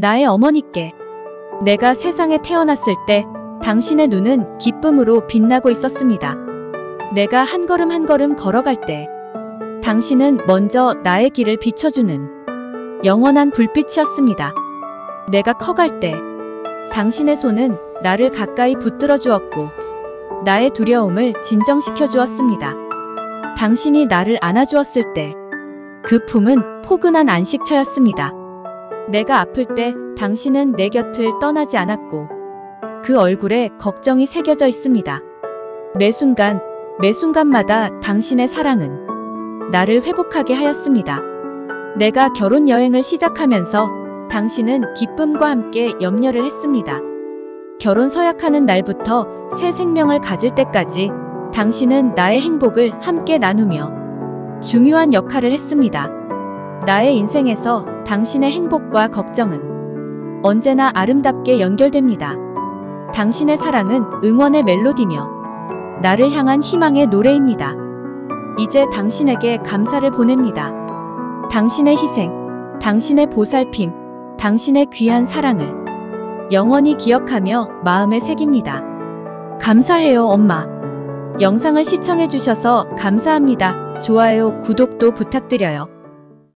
나의 어머니께. 내가 세상에 태어났을 때 당신의 눈은 기쁨으로 빛나고 있었습니다. 내가 한 걸음 한 걸음 걸어갈 때 당신은 먼저 나의 길을 비춰주는 영원한 불빛이었습니다. 내가 커갈 때 당신의 손은 나를 가까이 붙들어 주었고 나의 두려움을 진정시켜 주었습니다. 당신이 나를 안아주었을 때 그 품은 포근한 안식처였습니다. 내가 아플 때 당신은 내 곁을 떠나지 않았고 그 얼굴에 걱정이 새겨져 있습니다. 매 순간, 매 순간마다 당신의 사랑은 나를 회복하게 하였습니다. 내가 결혼 여행을 시작하면서 당신은 기쁨과 함께 염려를 했습니다. 결혼 서약하는 날부터 새 생명을 가질 때까지 당신은 나의 행복을 함께 나누며 중요한 역할을 했습니다. 나의 인생에서 당신의 행복과 걱정은 언제나 아름답게 연결됩니다. 당신의 사랑은 응원의 멜로디며 나를 향한 희망의 노래입니다. 이제 당신에게 감사를 보냅니다. 당신의 희생, 당신의 보살핌, 당신의 귀한 사랑을 영원히 기억하며 마음에 새깁니다. 감사해요, 엄마. 영상을 시청해주셔서 감사합니다. 좋아요, 구독도 부탁드려요.